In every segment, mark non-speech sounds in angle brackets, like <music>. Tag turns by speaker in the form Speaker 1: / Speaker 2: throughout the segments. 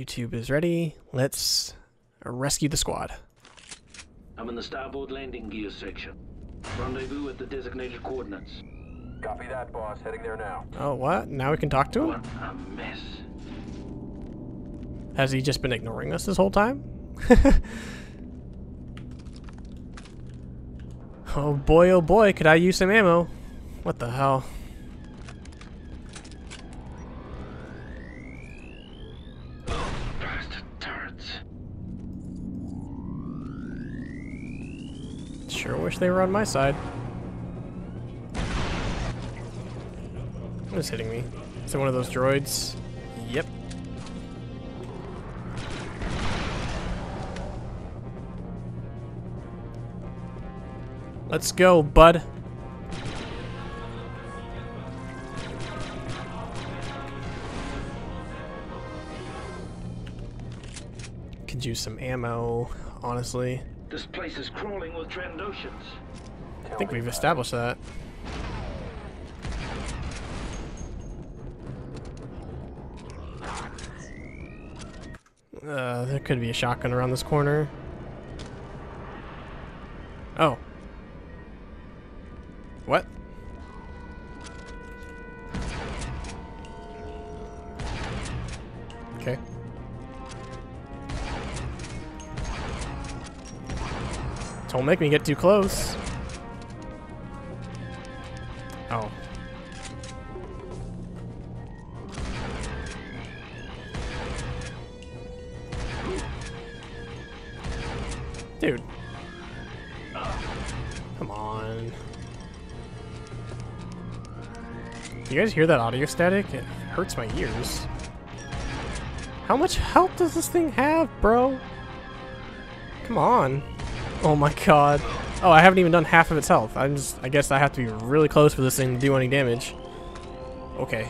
Speaker 1: YouTube is ready. Let's rescue the squad.
Speaker 2: I'm in the starboard landing gear section. Rendezvous at the designated coordinates.
Speaker 3: Copy that, boss. Heading there now.
Speaker 1: Oh, what? Now we can talk to him?
Speaker 2: What a mess.
Speaker 1: Has he just been ignoring us this whole time? <laughs> oh boy, oh boy, could I use some ammo? What the hell? Sure wish they were on my side. What is hitting me? Is it one of those droids? Yep. Let's go, bud. Could use some ammo, honestly.
Speaker 2: This place is crawling with Trandoshans.
Speaker 1: I think we've established that. Uh, there could be a shotgun around this corner. Oh. Don't make me get too close. Oh. Dude. Come on. Do you guys hear that audio static? It hurts my ears. How much health does this thing have, bro? Come on. Oh my god. Oh, I haven't even done half of its health. I'm just, I guess I have to be really close for this thing to do any damage. Okay.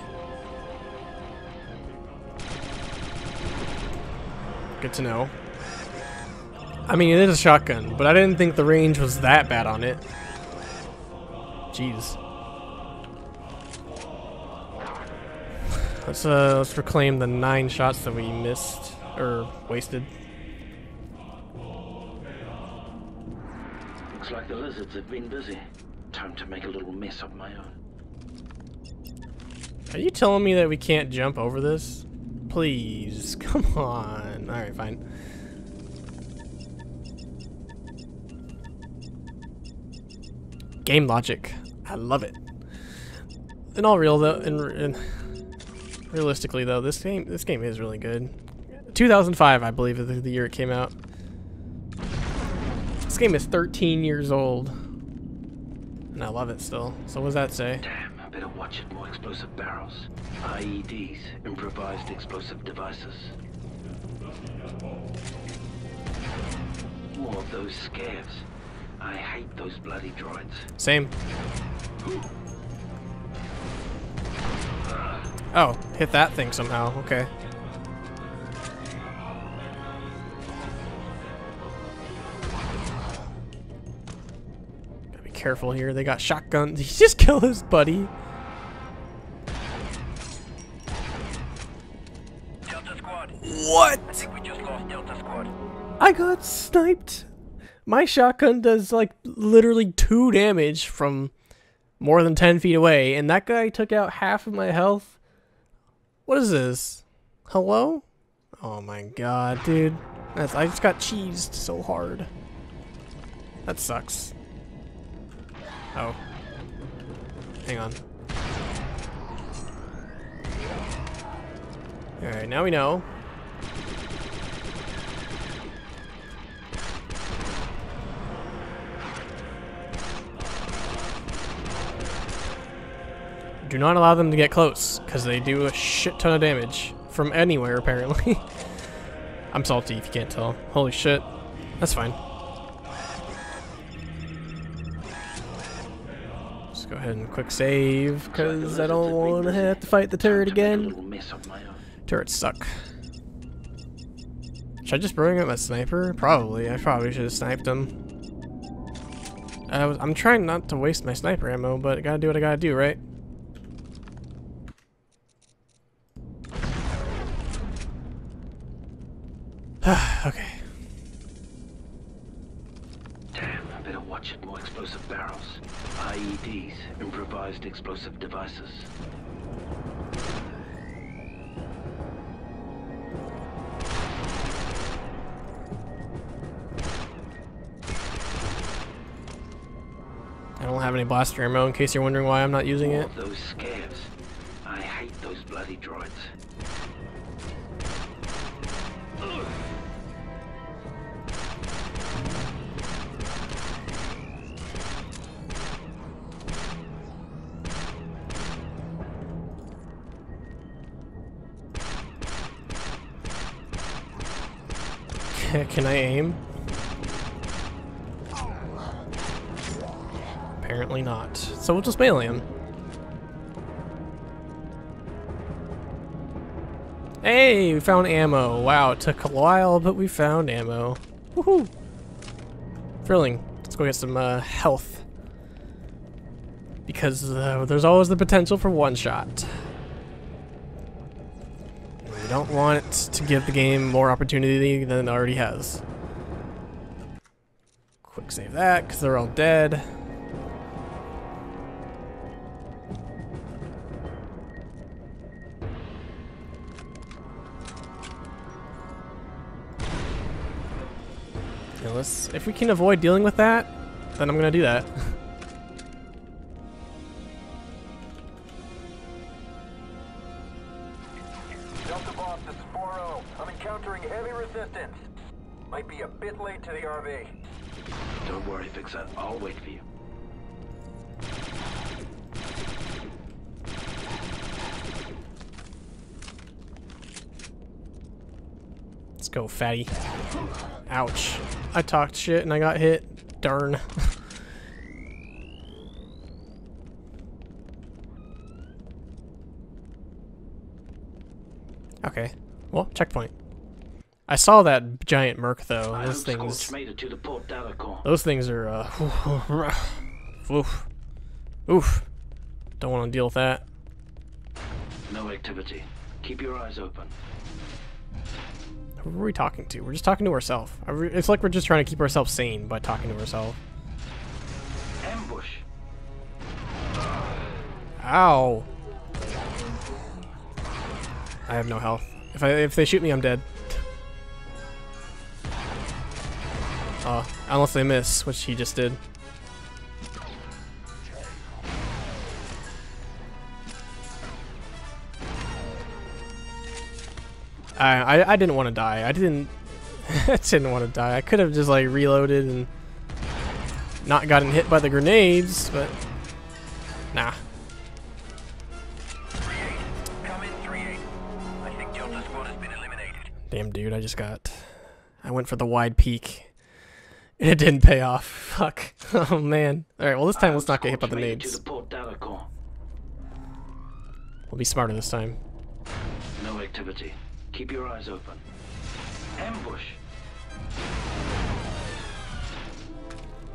Speaker 1: Good to know. I mean, it is a shotgun, but I didn't think the range was that bad on it. Jeez. Let's uh, let's reclaim the nine shots that we missed or wasted.
Speaker 2: Have been busy. Time to make a little mess of my own.
Speaker 1: Are you telling me that we can't jump over this? Please, <laughs> come on. All right, fine. Game logic, I love it. In all real though, in, in realistically though, this game this game is really good. 2005, I believe, is the year it came out. Game is 13 years old, and I love it still. So what does that say?
Speaker 2: Damn, I better watch it. More explosive barrels. IEDs, improvised explosive devices. More of those scares. I hate those bloody droids.
Speaker 1: Same. Oh, hit that thing somehow. Okay. Careful here. They got shotguns. <laughs> He just killed his buddy.
Speaker 3: Delta Squad.
Speaker 1: What?
Speaker 3: I think we just lost Delta Squad.
Speaker 1: I got sniped. My shotgun does like literally two damage from more than 10 feet away, and that guy took out half of my health. What is this? Hello? Oh my god, dude. That's, I just got cheesed so hard. That sucks. Oh. Hang on. Alright, now we know. Do not allow them to get close, because they do a shit ton of damage. From anywhere, apparently. <laughs> I'm salty if you can't tell. Holy shit. That's fine. Go ahead and quick save, because I don't want to have to fight the turret
Speaker 2: Time to make a
Speaker 1: again.
Speaker 2: little mess of my own.
Speaker 1: Turrets suck. Should I just bring up my sniper? Probably. I probably should have sniped him. I was, I'm trying not to waste my sniper ammo, but I gotta do what I gotta do, right? In case you're wondering why I'm not using it. Hey, we found ammo. Wow, it took a while, but we found ammo. Woohoo! Thrilling. Let's go get some uh, health. Because uh, there's always the potential for one shot. We don't want to give the game more opportunity than it already has. Quick save that, because they're all dead. Let's, if we can avoid dealing with that, then I'm gonna do that. <laughs> fatty. Ouch. I talked shit and I got hit. Darn. <laughs> okay. Well, checkpoint. I saw that giant merc though.
Speaker 2: I
Speaker 1: Those things.
Speaker 2: Made it to the Port
Speaker 1: Those things are. Uh, <laughs> oof. Oof. Don't want to deal with that.
Speaker 2: No activity. Keep your eyes open.
Speaker 1: Who are we talking to? We're just talking to ourselves. It's like we're just trying to keep ourselves sane by talking to ourselves.
Speaker 2: Ambush.
Speaker 1: Ow. I have no health. If I if they shoot me, I'm dead. Uh, unless they miss, which he just did. I I, I didn't want to die. I didn't. <laughs> I didn't want to die. I could have just like reloaded and not gotten hit by the grenades, but nah.
Speaker 3: 3-8. Come in 3-8. I think Delta Squad has been eliminated.
Speaker 1: Damn, dude, I just got. I went for the wide peak. And it didn't pay off. <laughs> Fuck. Oh, man. Alright, well, this time let's not get hit by the
Speaker 2: Scorch made it to
Speaker 1: nades.
Speaker 2: the Port Delacour.
Speaker 1: We'll be smarter this time.
Speaker 2: No activity. Keep your eyes open. Ambush.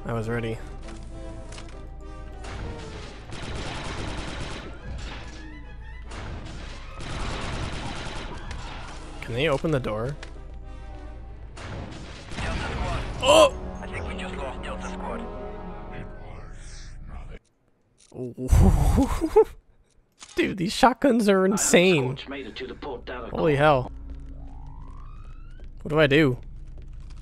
Speaker 1: I was ready. Can they open the door?
Speaker 3: Delta Squad.
Speaker 1: Oh!
Speaker 3: I think we just lost Delta Squad. <laughs>
Speaker 1: Dude, these shotguns are insane.
Speaker 2: Made it to the Port
Speaker 1: Holy hell. What do I do?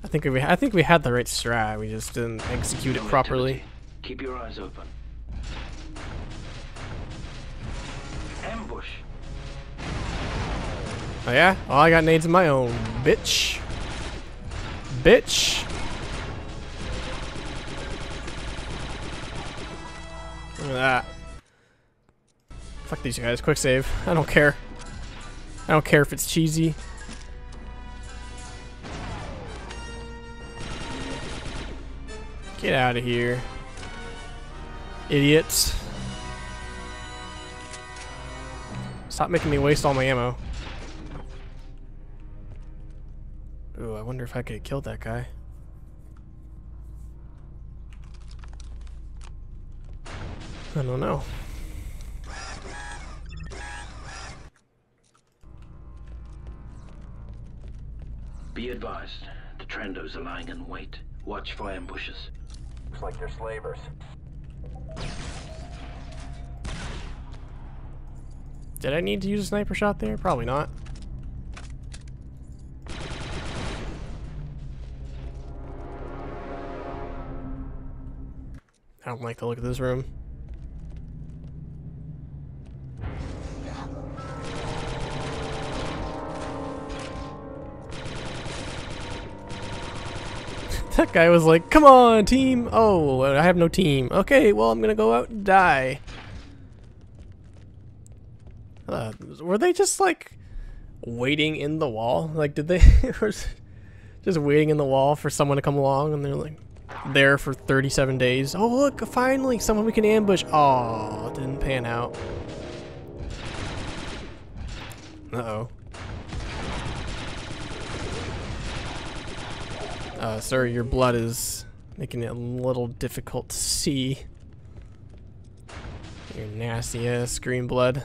Speaker 1: I think we I think we had the right strat. We just didn't execute it properly.
Speaker 2: Keep your eyes open. Ambush.
Speaker 1: Oh yeah? Oh, I got nades of my own, bitch. Bitch. Look at that. Fuck these guys. Quick save. I don't care. I don't care if it's cheesy. Get out of here. Idiots. Stop making me waste all my ammo. Ooh, I wonder if I could have killed that guy. I don't know.
Speaker 2: Be advised, the Trandos are lying in wait. Watch for ambushes.
Speaker 3: Looks like they're slavers.
Speaker 1: Did I need to use a sniper shot there? Probably not. I don't like the look of this room. That guy was like, come on, team! Oh, I have no team. Okay, well, I'm gonna go out and die. Uh, were they just like waiting in the wall? Like, did they <laughs> just waiting in the wall for someone to come along and they're like there for 37 days? Oh, look, finally, someone we can ambush. Oh, didn't pan out. Uh Uh, sir, your blood is making it a little difficult to see. Your nasty ass green blood.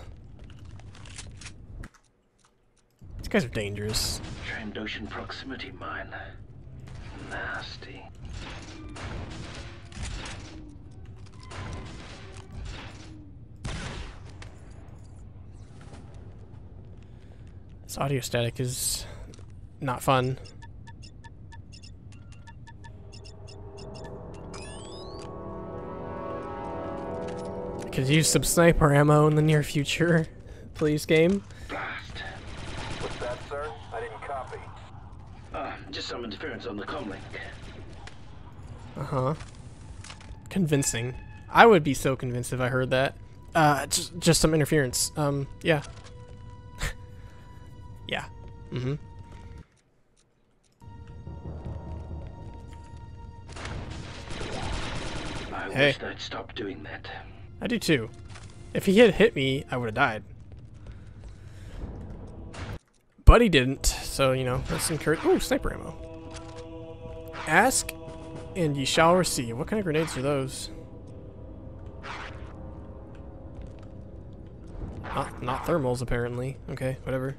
Speaker 1: These guys are dangerous.
Speaker 2: Trandoshan proximity mine. Nasty.
Speaker 1: This audio static is not fun. Could use some sniper ammo in the near future. <laughs> Please, game.
Speaker 2: Blast.
Speaker 3: What's that, sir? I didn't copy.
Speaker 2: Uh, just some interference on the comlink.
Speaker 1: Uh-huh. Convincing. I would be so convinced if I heard that. Uh, just, just some interference. Um, yeah. <laughs> yeah. Mm-hmm.
Speaker 2: I
Speaker 1: Hey.
Speaker 2: wish they'd stop doing that.
Speaker 1: I do too. If he had hit me, I would have died. But he didn't, so, you know, that's encouraging. Ooh, sniper ammo. Ask, and ye shall receive. What kind of grenades are those? Not, not thermals, apparently. Okay, whatever.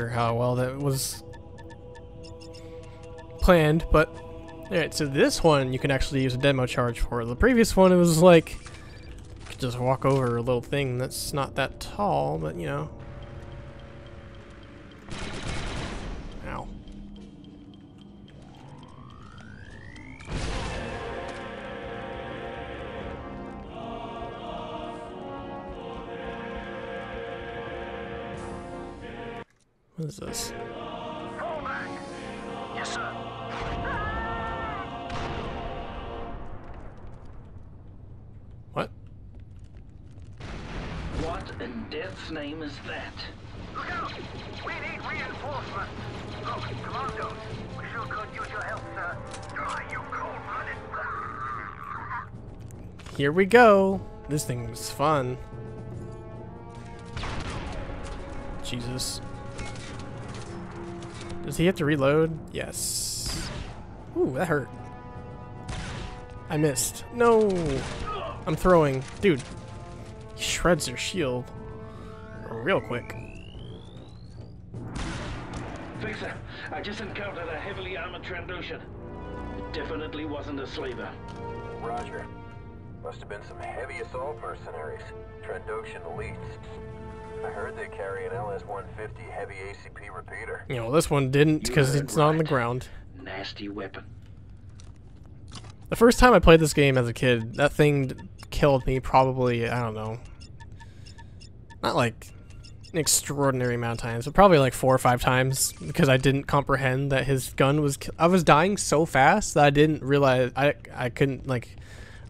Speaker 1: Sure how well that was planned, but alright, so this one you can actually use a demo charge for. The previous one it was like you could just walk over a little thing that's not that tall, but you know. Here we go. This thing's fun. Jesus. Does he have to reload? Yes. Ooh, that hurt. I missed. No! I'm throwing. Dude, he shreds their shield real quick.
Speaker 2: Fixer, I just encountered a heavily armored Trandoshan. It definitely wasn't a slaver.
Speaker 3: Roger. Must have been some heavy assault mercenaries. Trandoshan elites. I heard they carry an LS-150 heavy ACP repeater.
Speaker 1: You know, this one didn't because
Speaker 2: heard
Speaker 1: it's not on the ground.
Speaker 2: Nasty weapon.
Speaker 1: The first time I played this game as a kid, that thing killed me probably, I don't know, not like an extraordinary amount of times, but probably like four or five times because I didn't comprehend that his gun was. I was dying so fast that I didn't realize I I couldn't like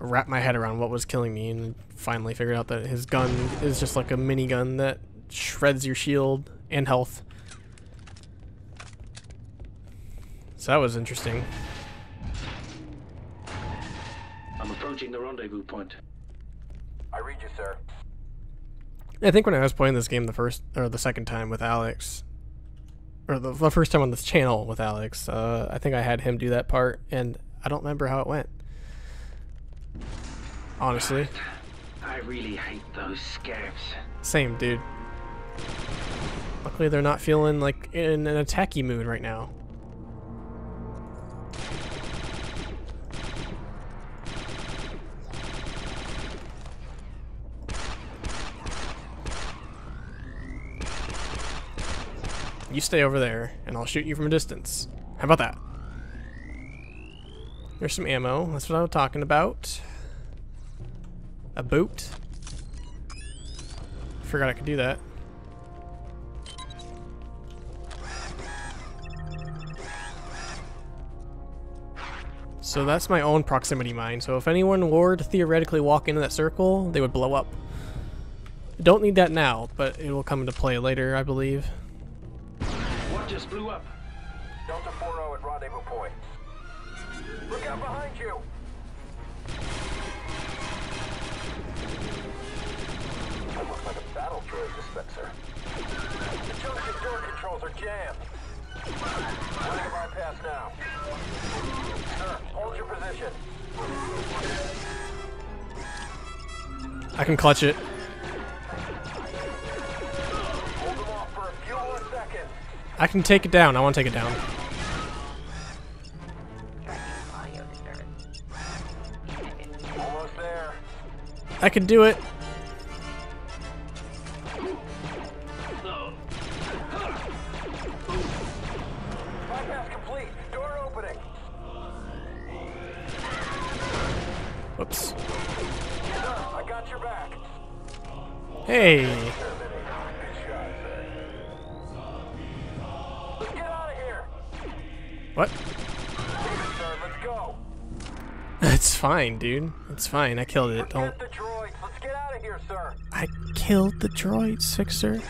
Speaker 1: wrap my head around what was killing me, and finally figured out that his gun is just like a minigun that shreds your shield and health. So that was interesting.
Speaker 2: I'm approaching the rendezvous point.
Speaker 3: I read you, sir.
Speaker 1: I think when I was playing this game the first or the second time with Alex, or the, the first time on this channel with Alex, uh, I think I had him do that part, and I don't remember how it went. Honestly,
Speaker 2: I really hate those scavs.
Speaker 1: same dude. Luckily, they're not feeling like in an attacky mood right now. You stay over there, and I'll shoot you from a distance. How about that? There's some ammo. That's what I was talking about. A boot. Forgot I could do that. So that's my own proximity mine. So if anyone were to theoretically walk into that circle, they would blow up. Don't need that now, but it will come into play later, I believe.
Speaker 2: What just blew up?
Speaker 3: Delta 4-0 at rendezvous point. Look out behind you! That looks like a battle droid dispenser. The junction door controls are jammed. Running a bypass now. Sir, hold your position.
Speaker 1: I can clutch it.
Speaker 3: Hold them off for a few more seconds.
Speaker 1: I can take it down. I want to take it down. I can do it. Whoops. Hey. What? <laughs> It's fine, dude. It's fine. I killed it. Don't. Killed the droid, Fixer.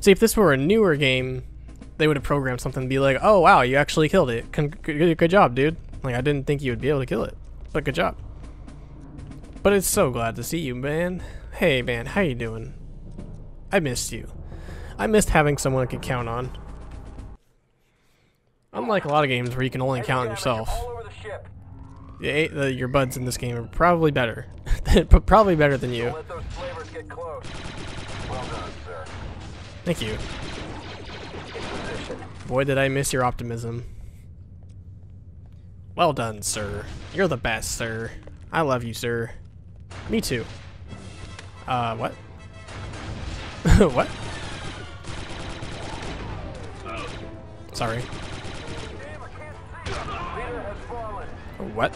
Speaker 1: See, if this were a newer game, they would have programmed something to be like, "Oh wow, you actually killed it. Con- good, good job, dude." Like I didn't think you would be able to kill it, but good job. But it's so glad to see you, man. Hey, man, how you doing? I missed you. I missed having someone I could count on. Unlike a lot of games where you can only count on yourself. Yeah, the, your buds in this game are probably better. <laughs> probably better than you.
Speaker 3: Don't let those slavers get close. Well done.
Speaker 1: Thank you. Boy, did I miss your optimism. Well done, sir. You're the best, sir. I love you, sir. Me too. Uh, what? <laughs> what? Sorry.
Speaker 3: Damn, I can't see. Leader has fallen.
Speaker 1: What?
Speaker 3: We gotta finish him off before we can help 3-8.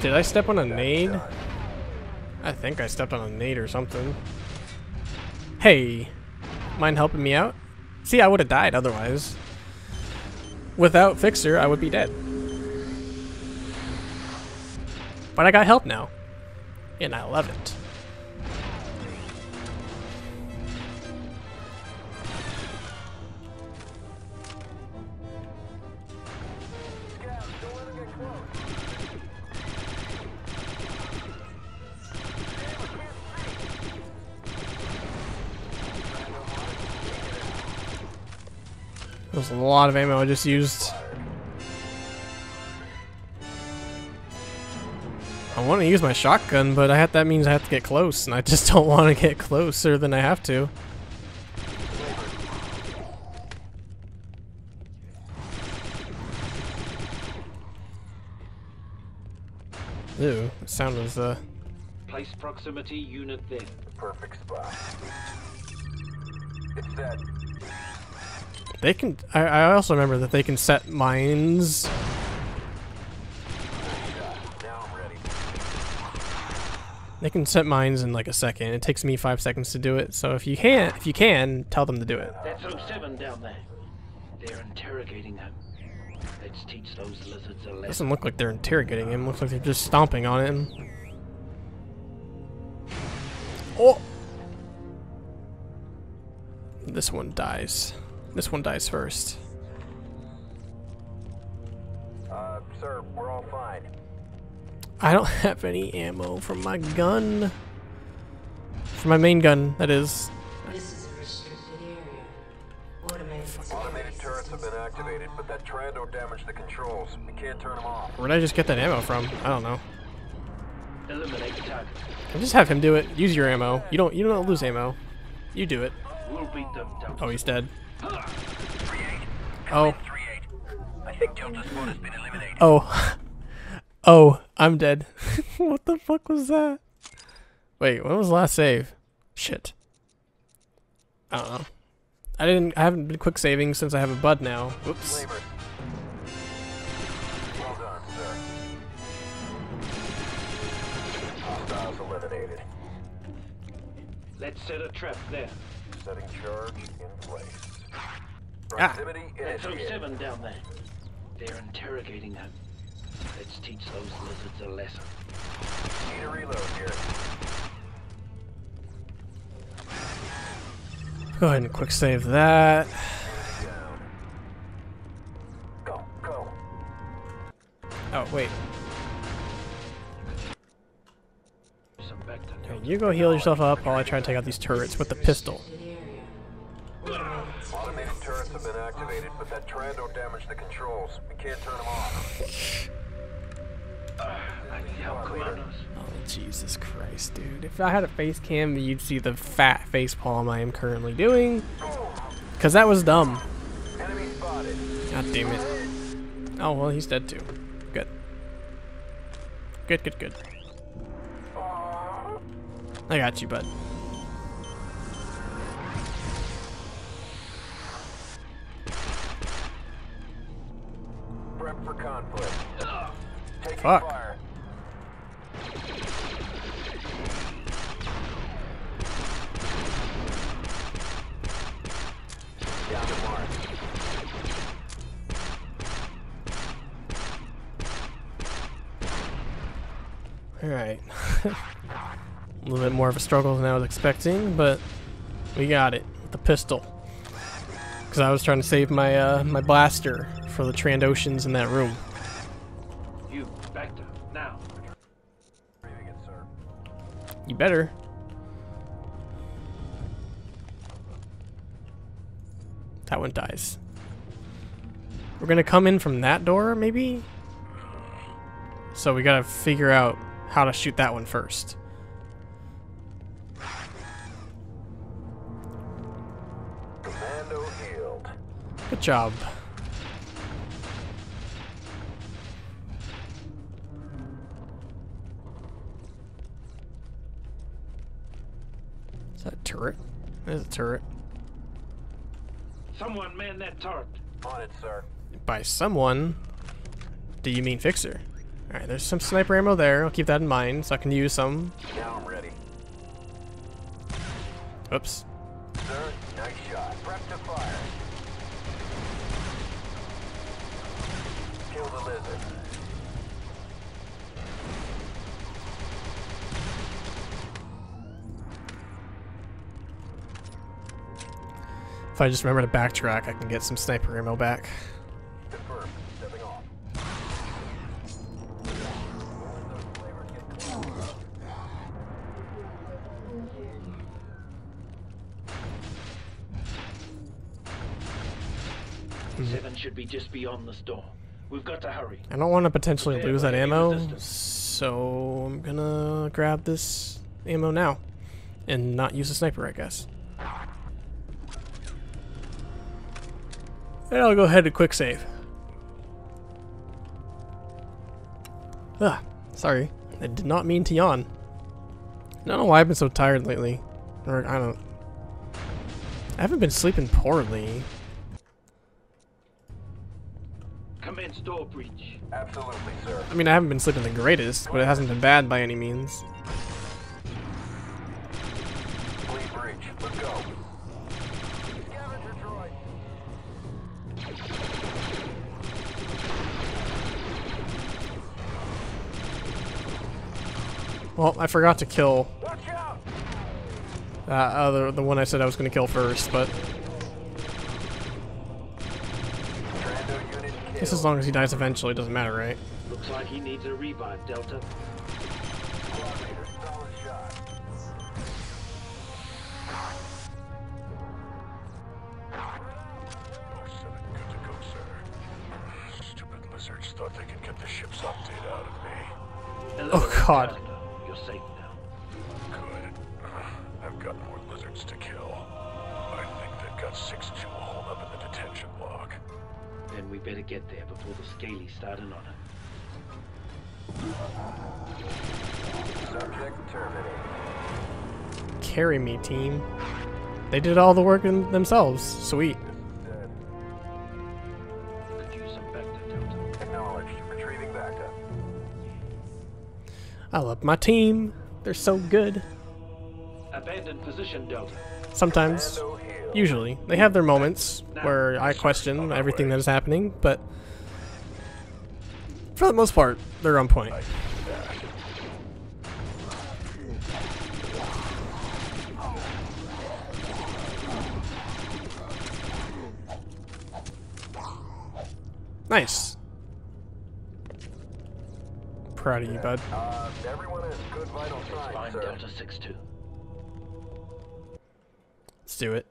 Speaker 1: Did I step on a nade? I think I stepped on a nade or something. Hey, mind helping me out? See, I would have died otherwise. Without Fixer, I would be dead. But I got help now. And I love it. There's a lot of ammo I just used. I want to use my shotgun, but I have, that means I have to get close, and I just <laughs> don't want to get closer than I have to. Ew, the sound was, uh...
Speaker 2: Place proximity unit there.
Speaker 3: The perfect spot. It's set.
Speaker 1: They can... I, I also remember that they can set mines.
Speaker 3: Now I'm ready.
Speaker 1: They can set mines in like a second. It takes me five seconds to do it, so if you can't, if you can, tell them to do it.
Speaker 2: That's 07 down there. They're interrogating him. Let's teach those lizards a lesson.
Speaker 1: Doesn't look like they're interrogating him. Looks like they're just stomping on him. Oh! this one dies. This one dies first.
Speaker 3: Uh, sir, we're all fine.
Speaker 1: I don't <laughs> have any ammo from my gun. For my main gun, that is.
Speaker 4: This is a restricted area. Automated
Speaker 3: Automated turrets have been activated, but that Trando damaged the controls. We can't turn them off.
Speaker 1: Where'd I just get that ammo from? I don't know.
Speaker 2: Eliminate the target.
Speaker 1: I just have him do it. Use your ammo. You don't. You don't lose ammo. You do it.
Speaker 2: We'll beat them down.
Speaker 1: Oh, he's dead. Oh.
Speaker 3: I think Delta Squad has been eliminated.
Speaker 1: Oh. <laughs> Oh, I'm dead. <laughs> what the fuck was that? Wait, when was the last save? Shit. I don't know. I didn't. I haven't been quick saving since I have a bud now. Whoops.
Speaker 3: Well done, sir. Hostiles eliminated.
Speaker 2: Let's set a trap there.
Speaker 3: Setting charge in place.
Speaker 1: Ah.
Speaker 3: Proximity
Speaker 2: That's 07 down there. They're interrogating her. Let's teach those lizards a lesson.
Speaker 3: Need a reload here.
Speaker 1: Go ahead and quick save that.
Speaker 3: Go, go.
Speaker 1: Oh wait.
Speaker 2: Some back to
Speaker 1: you go heal yourself up while I try and take out these turrets with the pistol.
Speaker 3: Automated turrets have been activated, but that Trando damaged the controls. We can't turn them off.
Speaker 1: Oh Jesus Christ, dude! If I had a face cam, you'd see the fat face palm I am currently doing. Cause that was dumb. God damn it. Oh well, he's dead too. Good. Good, good, good. I got you, bud. Fuck. Alright. <laughs> a little bit more of a struggle than I was expecting, but we got it. with The pistol. Because I was trying to save my uh, my blaster for the Trandoshans in that room. Better. That one dies. We're gonna come in from that door, maybe? So we gotta figure out how to shoot that one first. Good job. There's a turret.
Speaker 2: Someone man that turret.
Speaker 3: On it, sir.
Speaker 1: By someone, do you mean Fixer? Alright, there's some sniper ammo there. I'll keep that in mind so I can use some.
Speaker 3: Now I'm ready.
Speaker 1: Oops.
Speaker 3: Sir, nice shot. Prep to fire. Kill the lizard.
Speaker 1: If I just remember to backtrack, I can get some sniper ammo back.
Speaker 3: Confirmed. Stepping off.
Speaker 2: Seven should be just beyond this door. We've got to hurry.
Speaker 1: I don't want to potentially lose that ammo, so I'm gonna grab this ammo now. And not use a sniper, I guess. And I'll go ahead and quick save. Ah, sorry. I did not mean to yawn. I don't know why I've been so tired lately. Or, I don't... I haven't been sleeping poorly.
Speaker 2: Commence door breach.
Speaker 3: Absolutely, sir.
Speaker 1: I mean, I haven't been sleeping the greatest, but it hasn't been bad by any means. Well, I forgot to kill uh, the, the one I said I was going to kill first, but... Just as long as he dies eventually, doesn't matter, right?
Speaker 2: Looks like he needs a revive, Delta.
Speaker 1: Team. They did all the work in themselves. Sweet.
Speaker 3: Dead.
Speaker 2: Could use some bacta, Delta.
Speaker 3: Acknowledged. Retrieving backup.
Speaker 1: I love my team. They're so good.
Speaker 2: Abandoned position, Delta.
Speaker 1: Sometimes, usually, they have their moments where I question everything that is happening, but for the most part, they're on point. Nice. Proud of you, bud.
Speaker 3: Uh, everyone has good vital signs,
Speaker 2: Find
Speaker 3: sir.
Speaker 2: Delta 6-2.
Speaker 1: Let's do it.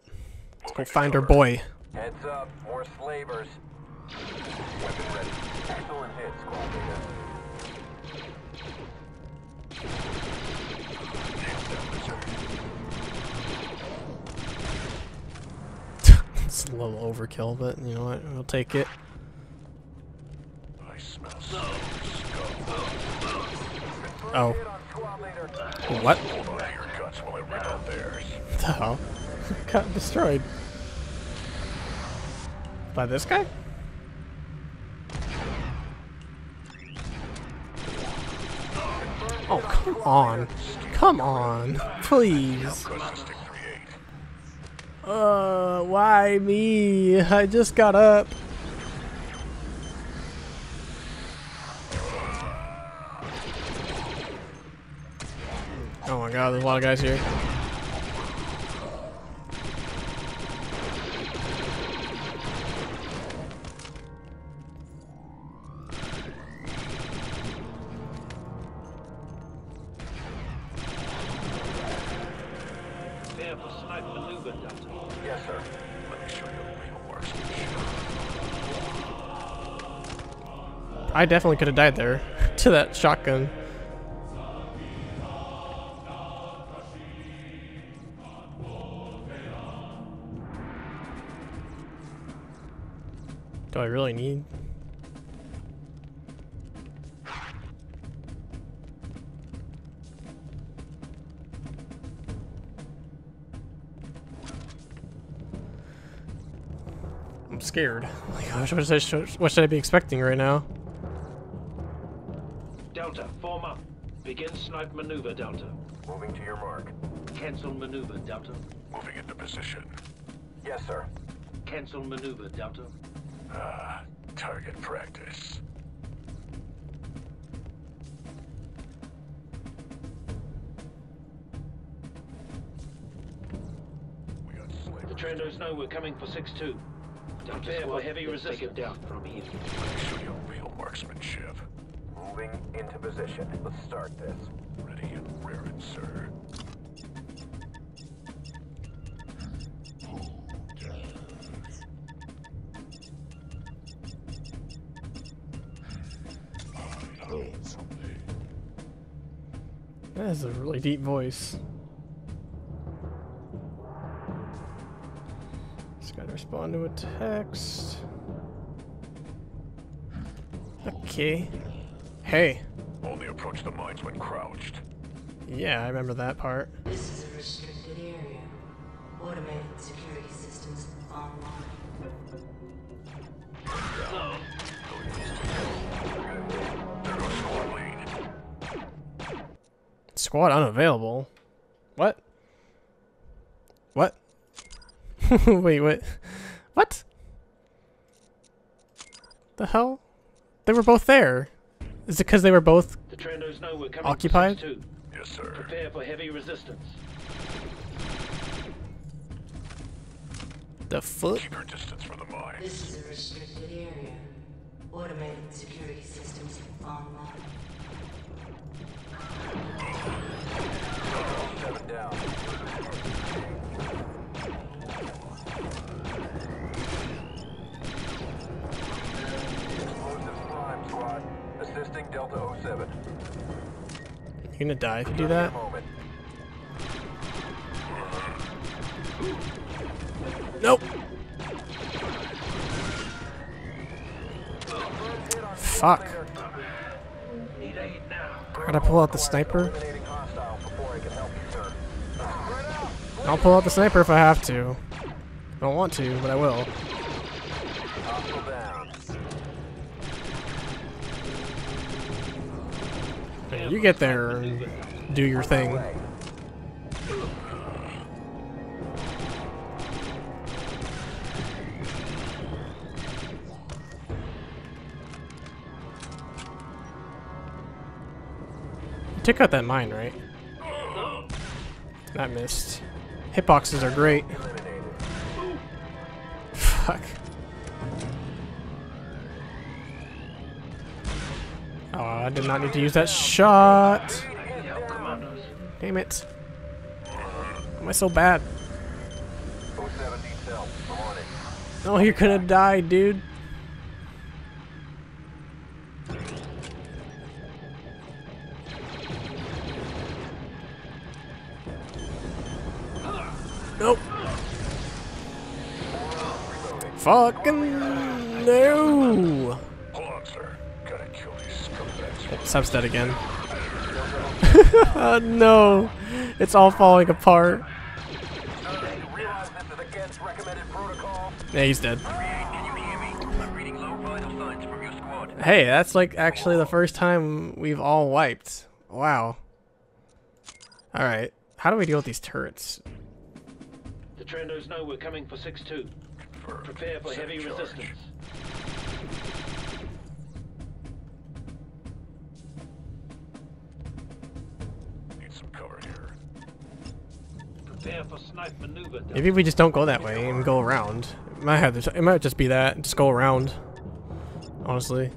Speaker 1: Let's go find our boy.
Speaker 3: Heads up, more slavers. Weapon ready. Excellent hit, squad leader. <laughs>
Speaker 1: It's a little overkill, but you know what? We'll take it.
Speaker 5: I smell some
Speaker 1: Oh,
Speaker 3: Hit on squad leader.
Speaker 1: what?
Speaker 5: Hold on to your guts while I rip out theirs.
Speaker 1: the hell? <laughs> Got destroyed. By this guy? Oh, come on. Come on. Please.
Speaker 5: Press stick 3-8.
Speaker 1: Uh, why me? I just got up. God, there's a lot of guys here.
Speaker 3: Yes, sir.
Speaker 1: I definitely could have died there <laughs> to that shotgun. Really need? I'm scared. Like, what should, I, what should I be expecting right now?
Speaker 2: Delta, form up. Begin snipe maneuver, Delta.
Speaker 3: Moving to your mark.
Speaker 2: Cancel maneuver, Delta.
Speaker 5: Moving into position.
Speaker 3: Yes, sir.
Speaker 2: Cancel maneuver, Delta.
Speaker 5: Ah, target practice. We got
Speaker 2: The
Speaker 5: slavers.
Speaker 2: Trandos know we're coming for 6-2. Prepare for heavy Let's take it resistance. down from here.
Speaker 5: Let show you real marksmanship.
Speaker 3: Moving into position. Let's start this.
Speaker 5: Ready and raring, sir.
Speaker 1: That is a really deep voice. Just gotta respond to a text. Okay. Hey.
Speaker 5: Only approach the mines when crouched.
Speaker 1: Yeah, I remember that part.
Speaker 4: This is a restricted area. Automated security
Speaker 5: Squad
Speaker 1: unavailable. What? What? <laughs> Wait, what? What? The hell? They were both there. Is it because they were both
Speaker 2: The Trandos know we're coming
Speaker 1: Occupied?
Speaker 2: for 6-2.
Speaker 5: Yes, sir.
Speaker 2: Prepare for heavy resistance.
Speaker 1: the foot?
Speaker 5: Keep your distance from the mines.
Speaker 4: This is a restricted area. Automated security systems online.
Speaker 3: Delta 07.
Speaker 1: You're gonna die if you do that. Nope. Fuck. Gotta pull out the sniper. I'll pull out the sniper if I have to. I don't want to, but I will.
Speaker 3: Hostile down.
Speaker 1: Hey, You get there and do your thing. Took out that mine, right? That missed. Hitboxes are great. I did not need to use that shot. Damn it. Am I so bad?
Speaker 3: 07 needs help. I'm on it.
Speaker 1: Oh, <laughs> you're gonna die, dude. Nope. Fucking no.
Speaker 5: Scumbags.
Speaker 1: Substead again. oh, <laughs> no. It's all falling apart.
Speaker 3: You realize this is against recommended protocol?
Speaker 1: Yeah, he's dead.
Speaker 3: Can you hear me? I'm reading low vital signs from your squad.
Speaker 1: Hey, that's like actually the first time we've all wiped. Wow. Alright. How do we deal with these turrets?
Speaker 2: The Trandos know we're coming for 6-2. Prepare for heavy
Speaker 5: charge.
Speaker 2: resistance.
Speaker 1: Maybe we just don't go that way and go around. It might have the, it might just be that. Just go around. Honestly.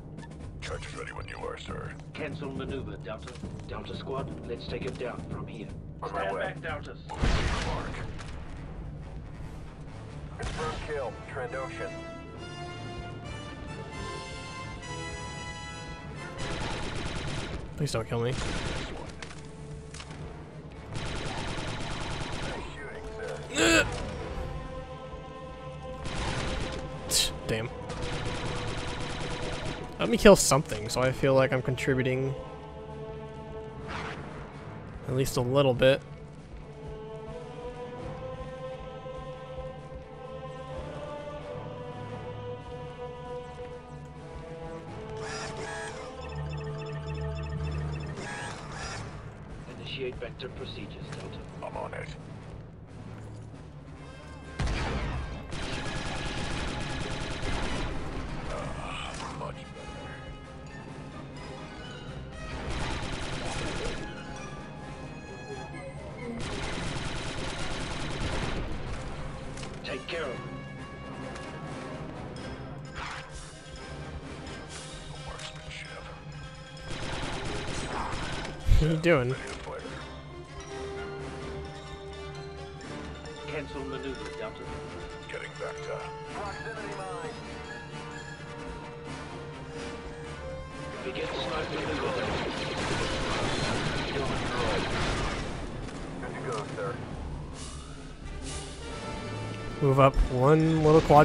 Speaker 5: Charge is ready when you are, sir.
Speaker 2: Cancel maneuver, Delta. Delta squad, let's take it down from here.
Speaker 3: On my
Speaker 2: Stand
Speaker 3: way.
Speaker 2: back, Deltas.
Speaker 5: Mark.
Speaker 3: Confirmed kill. Trandoshan.
Speaker 1: Please don't kill me. Damn. Let me kill something so I feel like I'm contributing at least a little bit.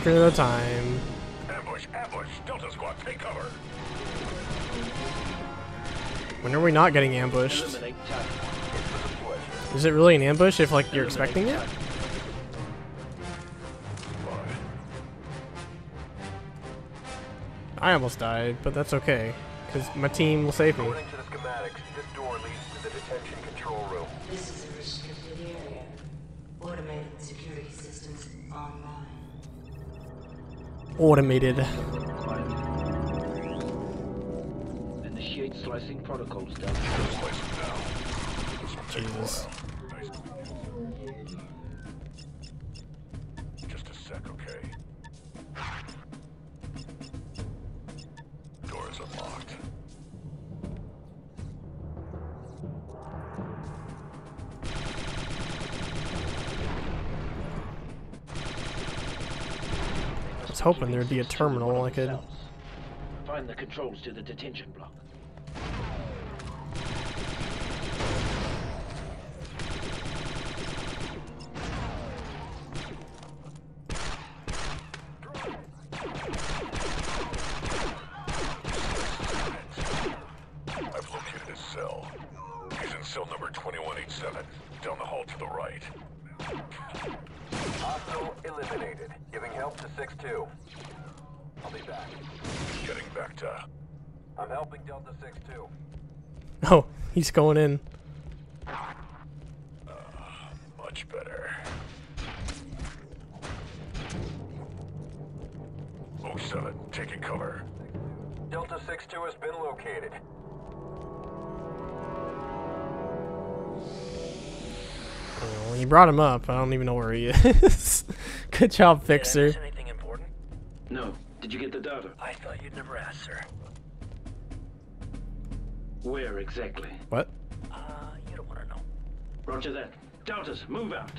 Speaker 1: One little quadrant at a time.
Speaker 5: ambush, ambush. Delta squad, take cover.
Speaker 1: When are we not getting ambushed? Is it really an ambush if like you're expecting it? I almost died, but that's okay. Because my team will save me.
Speaker 3: According to the schematics, this door leads to the detention control room.
Speaker 4: This is a restricted area. Automated security systems online.
Speaker 1: Automated.
Speaker 2: Initiate slicing protocols,
Speaker 5: down. This will take a
Speaker 1: Jesus. Hoping there'd be a terminal I could.
Speaker 2: Find the controls to the detention block.
Speaker 5: I've located his cell. He's in cell number 2187, down the hall to the right.
Speaker 3: Hostile eliminated. Giving help to 6-2. I'll be back.
Speaker 5: Getting back to...
Speaker 3: I'm helping Delta 6-2.
Speaker 1: Oh, he's going in.
Speaker 5: Much better. Oh seven, taking cover.
Speaker 3: Delta 6-2 has been located.
Speaker 1: Well, you brought him up. I don't even know where he is. <laughs> Good job, Fixer.
Speaker 6: anything important?
Speaker 2: No. Did you get the data?
Speaker 6: I thought you'd never ask, sir.
Speaker 2: Where exactly?
Speaker 1: What?
Speaker 6: Uh, you don't want to know.
Speaker 2: Roger that. Deltas, move out.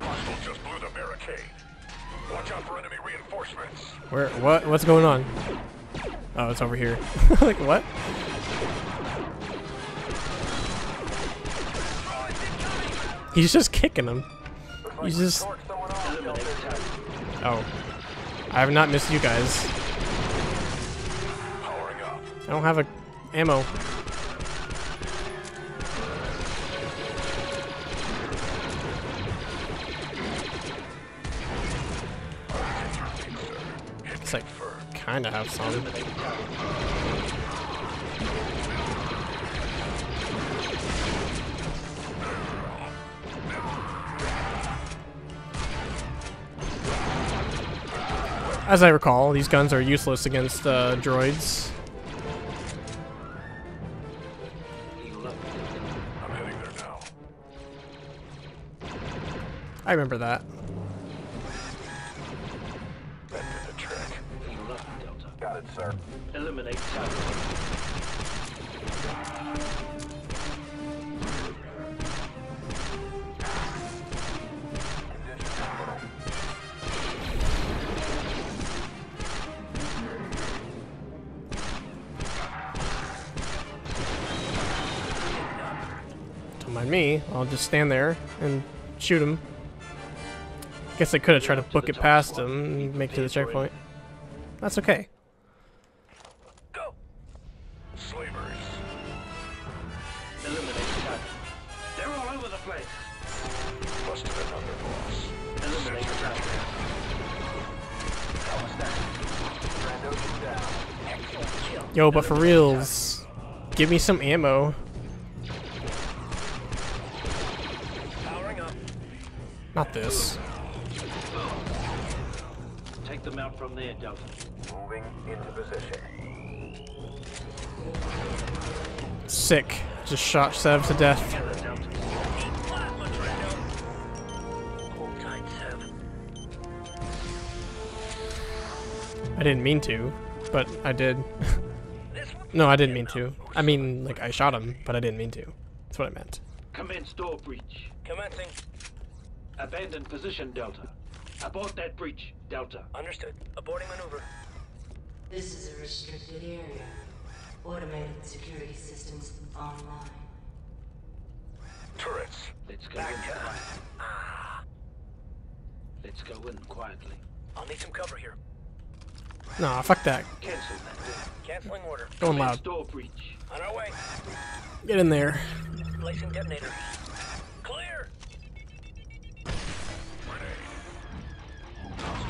Speaker 5: Hostile just blew the barricade. Watch out for enemy reinforcements.
Speaker 1: Where? What? What's going on? Oh, it's over here. <laughs> like what? He's just kicking him. He's just-
Speaker 3: torched someone off,
Speaker 2: Eliminate
Speaker 3: Delta.
Speaker 2: target.
Speaker 1: Oh, I have not missed you guys. I don't have a ammo. It's like kind of have some. As I recall, these guns are useless against uh, droids. I remember that. Don't mind me. I'll just stand there and shoot him. I guess I could have tried to book it past him and make it to the checkpoint. That's okay.
Speaker 6: Go!
Speaker 5: Slavers.
Speaker 2: Eliminate target. They're all over the place.
Speaker 5: Busted another boss.
Speaker 2: Eliminate target.
Speaker 3: Trandosh's down.
Speaker 1: Yo, but for reals, give me some ammo. Not this.
Speaker 2: Take them out from there, Delta.
Speaker 3: Moving into position.
Speaker 1: Sick. Just shot Sev to death.
Speaker 2: Together, Delta.
Speaker 6: Plasma, Trando. Hold tight, Sev.
Speaker 1: I didn't mean to, but I did. <laughs> No, I didn't mean to. I mean, like, I shot him, but I didn't mean to. That's what I meant.
Speaker 2: Commence door breach.
Speaker 6: Commencing.
Speaker 2: Abandon position, Delta. Abort that breach, Delta.
Speaker 6: Understood. Aborting maneuver.
Speaker 4: This is a restricted area. Automated security systems online.
Speaker 5: Turrets.
Speaker 2: Let's go in quietly. Ah. Let's go in quietly.
Speaker 6: I'll need some cover here.
Speaker 1: Nah, fuck that.
Speaker 2: Cancel that door.
Speaker 6: Canceling order.
Speaker 1: Going
Speaker 2: Commence
Speaker 1: loud.
Speaker 2: door breach.
Speaker 6: On our way.
Speaker 1: Get in there.
Speaker 6: Placing detonator.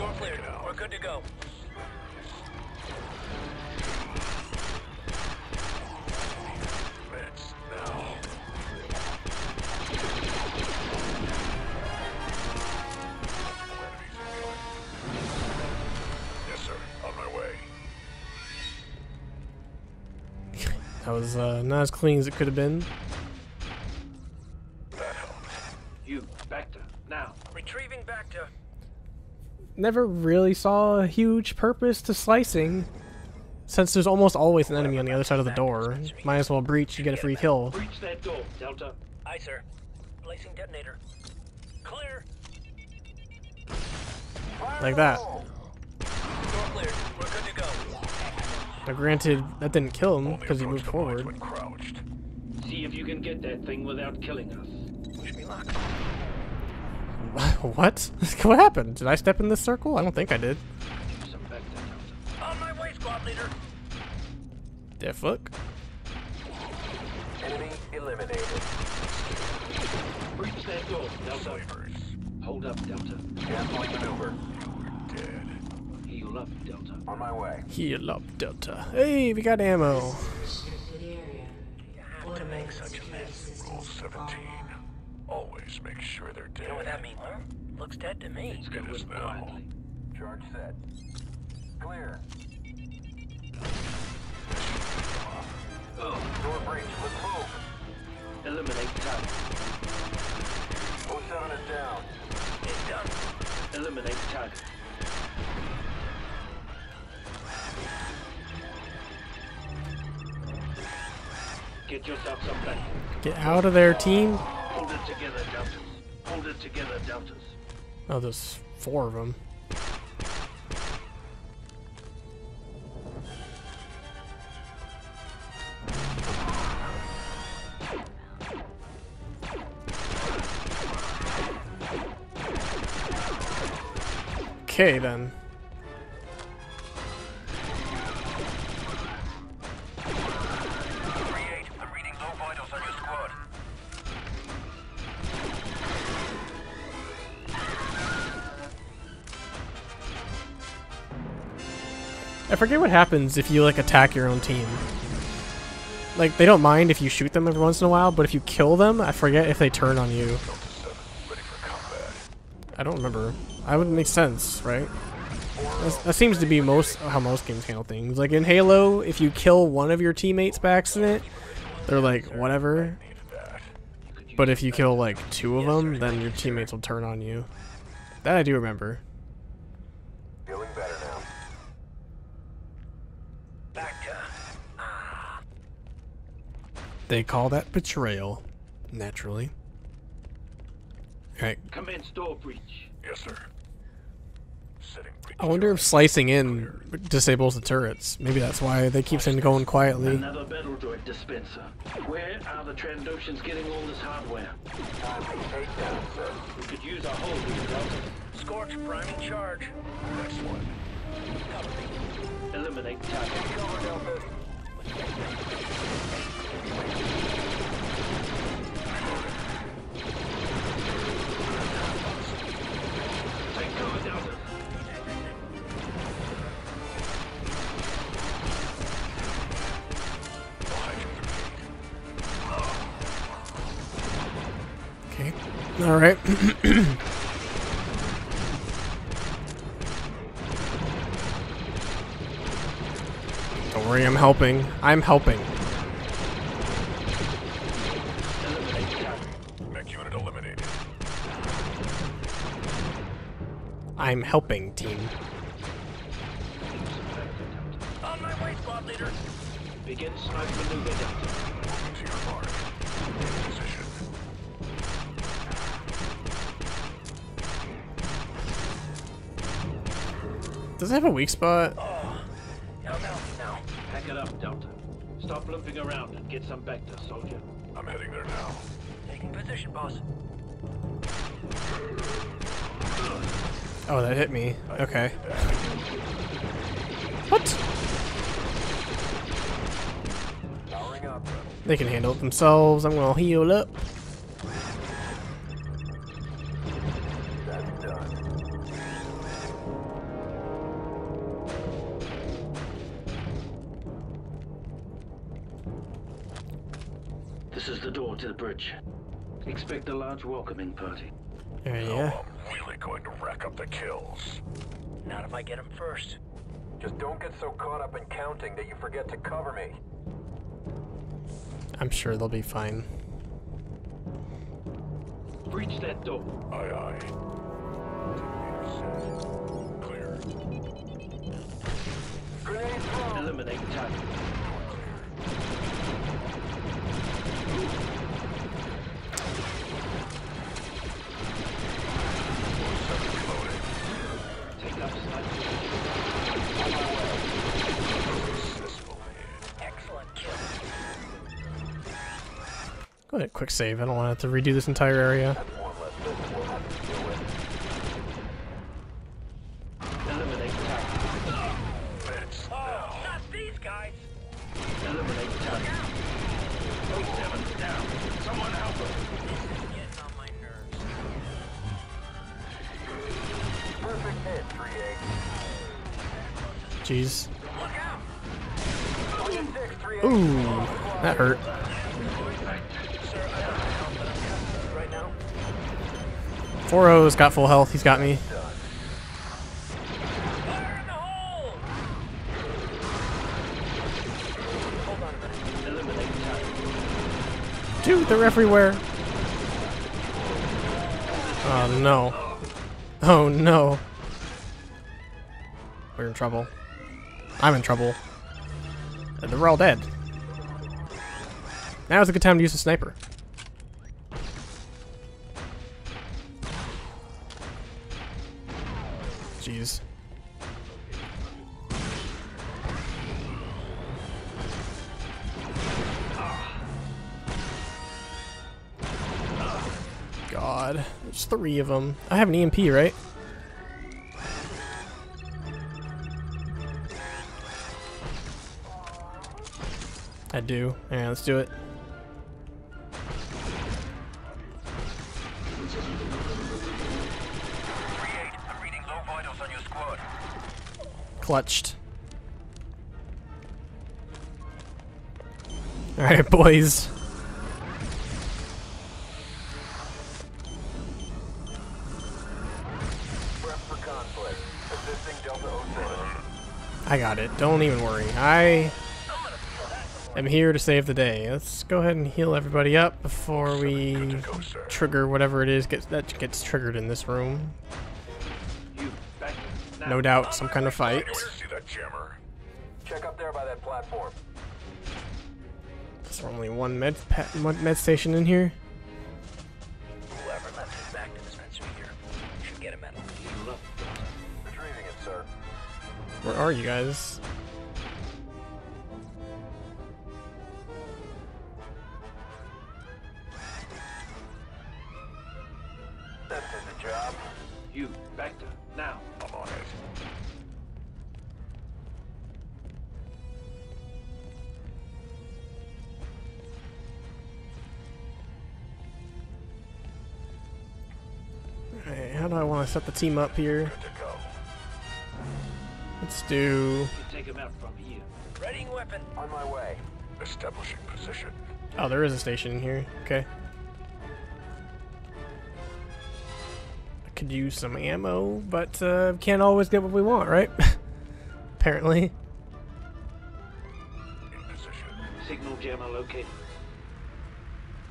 Speaker 6: Store cleared. We're good to go.
Speaker 1: That was uh, not as clean as it could have been. never really saw a huge purpose to slicing. Since there's almost always an enemy on the other side of the door, might as well breach and get a free kill.
Speaker 2: Breach that door, Delta.
Speaker 6: Aye, sir. Placing detonator. Clear.
Speaker 1: Like that. Now granted, that didn't kill him because he moved forward.
Speaker 2: See if you can get that thing without killing us.
Speaker 6: Wish me luck. <laughs>
Speaker 1: what? <laughs> what happened? Did I step in this circle? I don't think I did.
Speaker 2: Some back there, Delta.
Speaker 6: On my way, squad leader.
Speaker 1: The fuck?
Speaker 3: Enemy eliminated.
Speaker 2: Breach that door, Delta.
Speaker 5: Slavers.
Speaker 2: Hold up, Delta.
Speaker 3: Gas-point maneuver.
Speaker 5: Dead.
Speaker 2: Heal up, Delta.
Speaker 3: On my way.
Speaker 1: Heal up, Delta. Hey, we got ammo.
Speaker 4: Restricted area. Automated security
Speaker 5: Rule 17.
Speaker 4: Online.
Speaker 5: Always make sure they're dead.
Speaker 6: You know what that means, huh? Looks dead to me.
Speaker 5: It is now.
Speaker 2: Quietly.
Speaker 3: Charge set. Clear. Door breach. Let's move.
Speaker 2: Eliminate target.
Speaker 3: 07 is down.
Speaker 6: It's done.
Speaker 2: Eliminate target. Get yourself some.
Speaker 1: Get out of there, team.
Speaker 2: Hold it together, Deltas. Hold it together, Deltas.
Speaker 1: Oh, there's four of them. Okay, then. Forget what happens if you like attack your own team. Like they don't mind if you shoot them every once in a while, but if you kill them, I forget if they turn on you.
Speaker 5: Delta 7. Ready for combat.
Speaker 1: I don't remember. I wouldn't make sense, right? That seems to be most how most games handle things. Like in Halo, if you kill one of your teammates by accident, they're like whatever. But if you kill like two of them, then your teammates will turn on you. That I do remember.
Speaker 3: Feeling better now.
Speaker 6: Back to...
Speaker 1: They call that betrayal, naturally. Right.
Speaker 2: Commence door breach.
Speaker 5: Yes, sir. Setting breach
Speaker 1: I wonder if slicing in disables the turrets. Maybe that's why they keep saying going quietly.
Speaker 2: Another battle droid dispenser. Where are the Trandoshans getting all this hardware?
Speaker 3: Time to take down, sir.
Speaker 2: We could use a hold here,
Speaker 6: Scorch priming charge.
Speaker 5: Excellent.
Speaker 2: Eliminate target.
Speaker 3: Cover, Delta.
Speaker 1: Okay. Alright. <clears throat> Don't worry, I'm helping. I'm helping.
Speaker 2: Eliminate
Speaker 5: unit eliminated.
Speaker 1: I'm helping, team. Does it have a weak spot?
Speaker 6: No, no, no.
Speaker 2: Pack it up, Delta. Stop limping around and get some back to soldier.
Speaker 5: I'm heading there now.
Speaker 6: Taking position, boss.
Speaker 1: Oh, that hit me. Okay. What? They can handle it themselves. I'm gonna heal up.
Speaker 2: Welcoming party.
Speaker 1: There, yeah.
Speaker 5: Oh, I'm really going to rack up the kills.
Speaker 6: Not if I get him first.
Speaker 3: Just don't get so caught up in counting that you forget to cover me.
Speaker 1: I'm sure they'll be fine.
Speaker 2: Breach that door.
Speaker 5: Aye, aye. Clear.
Speaker 3: Grenade thrown.
Speaker 2: Eliminate target.
Speaker 1: Quick save. I don't want to have to redo this entire area.
Speaker 3: One less mission we'll
Speaker 1: 4-0's got full health. He's got me. Dude, they're everywhere. Oh no. Oh no. We're in trouble. I'm in trouble. And they're all dead. Now is a good time to use the sniper. Three of them. I have an EMP, right? I do. Yeah, let's do it. Clutched. Alright, <laughs> boys.
Speaker 3: Conflict. Assisting Delta 07.
Speaker 1: I got it. Don't even worry. I am here to save the day. Let's go ahead and heal everybody up before we
Speaker 5: Go,
Speaker 1: trigger whatever it is gets that gets triggered in this room.
Speaker 2: You back. Now.
Speaker 1: No doubt, some kind of fight.
Speaker 5: Where see that jammer?
Speaker 3: Check up there by that platform.
Speaker 1: There's only one med one med station in here. Where are you guys?
Speaker 3: That did the job.
Speaker 2: You back now.
Speaker 5: I'm on it.
Speaker 1: Alright, how do I want to set the team up here?
Speaker 6: Readying weapon.
Speaker 3: On my way.
Speaker 5: Establishing position.
Speaker 1: Oh, there is a station in here. Okay. I could use some ammo, but uh, can't always get what we want, right? <laughs> Apparently.
Speaker 5: In position.
Speaker 2: Signal jammer located.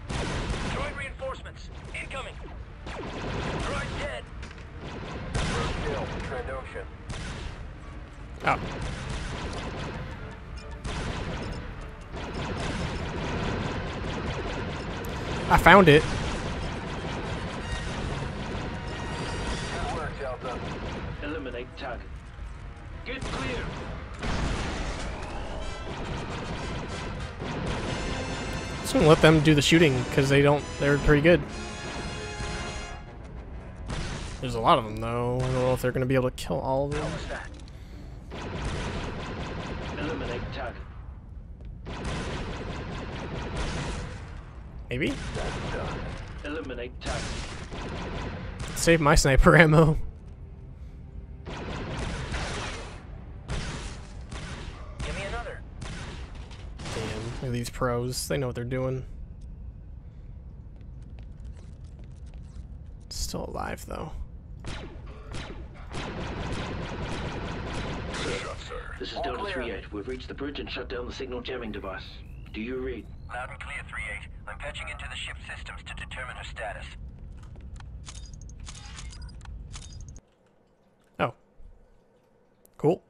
Speaker 6: Droid reinforcements. Incoming. Droid dead.
Speaker 3: First kill. Trandoshan.
Speaker 1: Oh. I found it.
Speaker 3: Good work, Delta.
Speaker 2: Eliminate target. Get clear.
Speaker 1: Just gonna let them do the shooting because they don't. They're pretty good. There's a lot of them though. I don't know if they're gonna be able to kill all of them. Maybe.
Speaker 2: Eliminate target.
Speaker 1: Save my sniper ammo.
Speaker 6: Give me another.
Speaker 1: Damn, look at these pros. They know what they're doing. Still alive though.
Speaker 2: This is Delta 3-8. We've reached the bridge and shut down the signal jamming device. Do you read?
Speaker 6: Loud and clear, 3-8. I'm patching into the ship systems to determine her status. Oh. Cool.